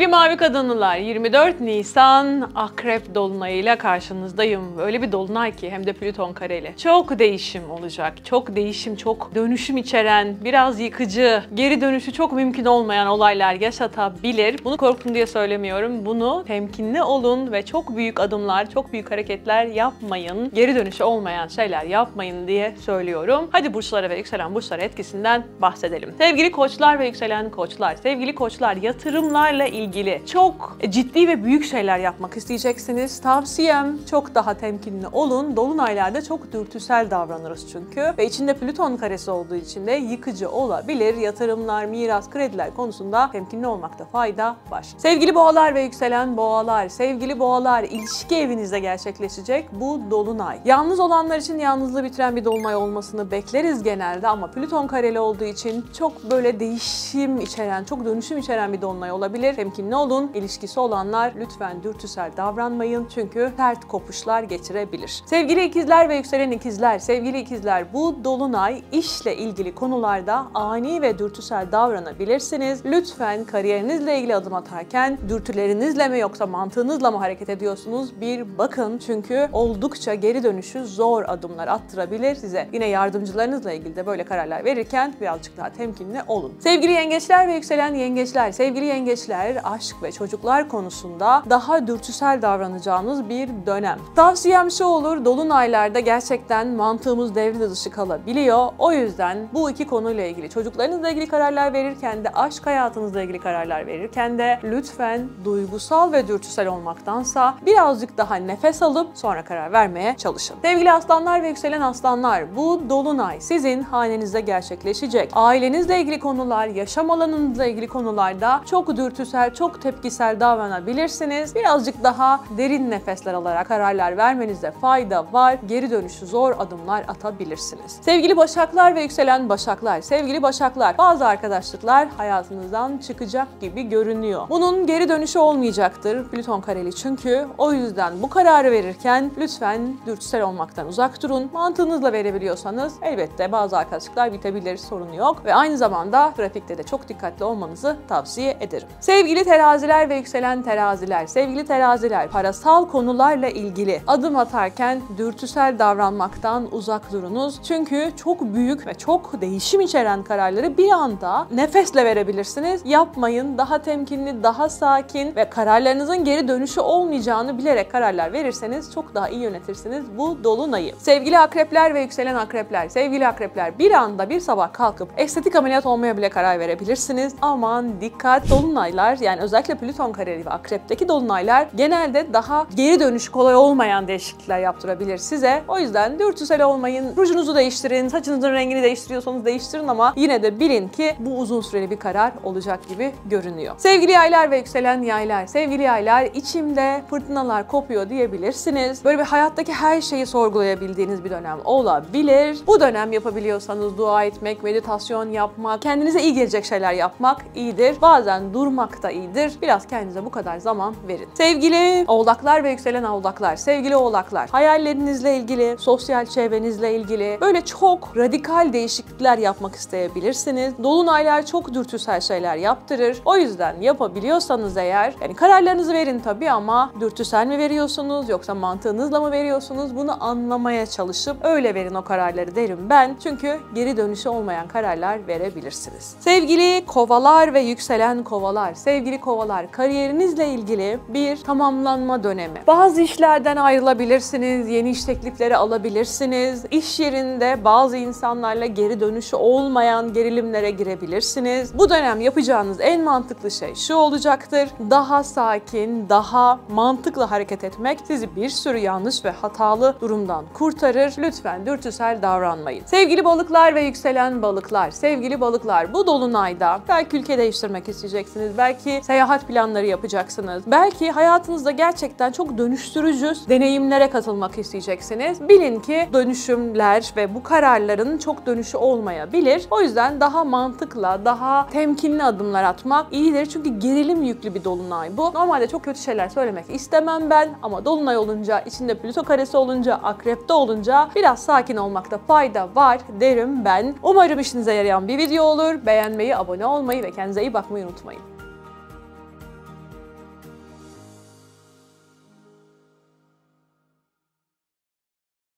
Sevgili mavi kadınlar 24 Nisan Akrep Dolunay'ıyla karşınızdayım. Öyle bir dolunay ki hem de Plüton kareli. Çok değişim olacak. Çok değişim, çok dönüşüm içeren, biraz yıkıcı, geri dönüşü çok mümkün olmayan olaylar yaşatabilir. Bunu korktum diye söylemiyorum. Bunu temkinli olun ve çok büyük adımlar, çok büyük hareketler yapmayın. Geri dönüşü olmayan şeyler yapmayın diye söylüyorum. Hadi burçlara ve yükselen burçlara etkisinden bahsedelim. Sevgili koçlar ve yükselen koçlar, sevgili koçlar yatırımlarla ilgili çok ciddi ve büyük şeyler yapmak isteyeceksiniz. Tavsiyem çok daha temkinli olun. Dolunaylarda çok dürtüsel davranırız çünkü. Ve içinde Plüton karesi olduğu için de yıkıcı olabilir. Yatırımlar, miras, krediler konusunda temkinli olmakta fayda var. Sevgili boğalar ve yükselen boğalar, sevgili boğalar ilişki evinizde gerçekleşecek bu dolunay. Yalnız olanlar için yalnızlığı bitiren bir dolunay olmasını bekleriz genelde ama Plüton kareli olduğu için çok böyle değişim içeren, çok dönüşüm içeren bir dolunay olabilir. Temkinli olun. İlişkisi olanlar lütfen dürtüsel davranmayın çünkü sert kopuşlar getirebilir. Sevgili ikizler ve yükselen ikizler, sevgili ikizler bu dolunay işle ilgili konularda ani ve dürtüsel davranabilirsiniz. Lütfen kariyerinizle ilgili adım atarken dürtülerinizle mi yoksa mantığınızla mı hareket ediyorsunuz bir bakın çünkü oldukça geri dönüşü zor adımlar attırabilir size. Yine yardımcılarınızla ilgili de böyle kararlar verirken birazcık daha temkinli olun. Sevgili yengeçler ve yükselen yengeçler, sevgili yengeçler aşk ve çocuklar konusunda daha dürtüsel davranacağınız bir dönem. Tavsiyem şu olur, dolunaylarda gerçekten mantığımız devre dışı kalabiliyor. O yüzden bu iki konuyla ilgili, çocuklarınızla ilgili kararlar verirken de, aşk hayatınızla ilgili kararlar verirken de lütfen duygusal ve dürtüsel olmaktansa birazcık daha nefes alıp sonra karar vermeye çalışın. Sevgili aslanlar ve yükselen aslanlar, bu dolunay sizin hanenizde gerçekleşecek. Ailenizle ilgili konular, yaşam alanınızla ilgili konularda çok dürtüsel, çok tepkisel davranabilirsiniz. Birazcık daha derin nefesler alarak kararlar vermenizde fayda var. Geri dönüşü zor adımlar atabilirsiniz. Sevgili başaklar ve yükselen başaklar, sevgili başaklar, bazı arkadaşlıklar hayatınızdan çıkacak gibi görünüyor. Bunun geri dönüşü olmayacaktır Plüton kareli çünkü o yüzden bu kararı verirken lütfen dürtüsel olmaktan uzak durun. Mantığınızla verebiliyorsanız elbette bazı arkadaşlıklar bitebilir, sorun yok ve aynı zamanda trafikte de çok dikkatli olmanızı tavsiye ederim. Sevgili teraziler ve yükselen teraziler, sevgili teraziler, parasal konularla ilgili adım atarken dürtüsel davranmaktan uzak durunuz. Çünkü çok büyük ve çok değişim içeren kararları bir anda nefesle verebilirsiniz. Yapmayın. Daha temkinli, daha sakin ve kararlarınızın geri dönüşü olmayacağını bilerek kararlar verirseniz çok daha iyi yönetirsiniz bu dolunayı. Sevgili akrepler ve yükselen akrepler, sevgili akrepler bir anda bir sabah kalkıp estetik ameliyat olmaya bile karar verebilirsiniz. Aman dikkat dolunaylar yani özellikle Plüton kareli ve akrepteki dolunaylar genelde daha geri dönüş kolay olmayan değişiklikler yaptırabilir size. O yüzden dürtüsel olmayın. Rujunuzu değiştirin, saçınızın rengini değiştiriyorsanız değiştirin ama yine de bilin ki bu uzun süreli bir karar olacak gibi görünüyor. Sevgili yaylar ve yükselen yaylar, sevgili yaylar içimde fırtınalar kopuyor diyebilirsiniz. Böyle bir hayattaki her şeyi sorgulayabildiğiniz bir dönem olabilir. Bu dönem yapabiliyorsanız dua etmek, meditasyon yapmak, kendinize iyi gelecek şeyler yapmak iyidir. Bazen durmak da iyidir. Biraz kendinize bu kadar zaman verin. Sevgili oğlaklar ve yükselen oğlaklar, sevgili oğlaklar, hayallerinizle ilgili, sosyal çevrenizle ilgili böyle çok radikal değişiklikler yapmak isteyebilirsiniz. Dolunaylar çok dürtüsel şeyler yaptırır. O yüzden yapabiliyorsanız eğer, yani kararlarınızı verin tabii ama dürtüsel mi veriyorsunuz yoksa mantığınızla mı veriyorsunuz bunu anlamaya çalışıp öyle verin o kararları derim ben. Çünkü geri dönüşü olmayan kararlar verebilirsiniz. Sevgili kovalar ve yükselen kovalar, sevgili kovalar kariyerinizle ilgili bir tamamlanma dönemi. Bazı işlerden ayrılabilirsiniz, yeni iş teklifleri alabilirsiniz. İş yerinde bazı insanlarla geri dönüşü olmayan gerilimlere girebilirsiniz. Bu dönem yapacağınız en mantıklı şey şu olacaktır. Daha sakin, daha mantıklı hareket etmek sizi bir sürü yanlış ve hatalı durumdan kurtarır. Lütfen dürtüsel davranmayın. Sevgili balıklar ve yükselen balıklar, sevgili balıklar bu dolunayda belki ülke değiştirmek isteyeceksiniz, seyahat planları yapacaksınız, belki hayatınızda gerçekten çok dönüştürücü deneyimlere katılmak isteyeceksiniz. Bilin ki dönüşümler ve bu kararların çok dönüşü olmayabilir. O yüzden daha mantıkla, daha temkinli adımlar atmak iyidir. Çünkü gerilim yüklü bir dolunay bu. Normalde çok kötü şeyler söylemek istemem ben ama dolunay olunca, içinde Plüto karesi olunca, akrepte olunca biraz sakin olmakta fayda var derim ben. Umarım işinize yarayan bir video olur. Beğenmeyi, abone olmayı ve kendinize iyi bakmayı unutmayın.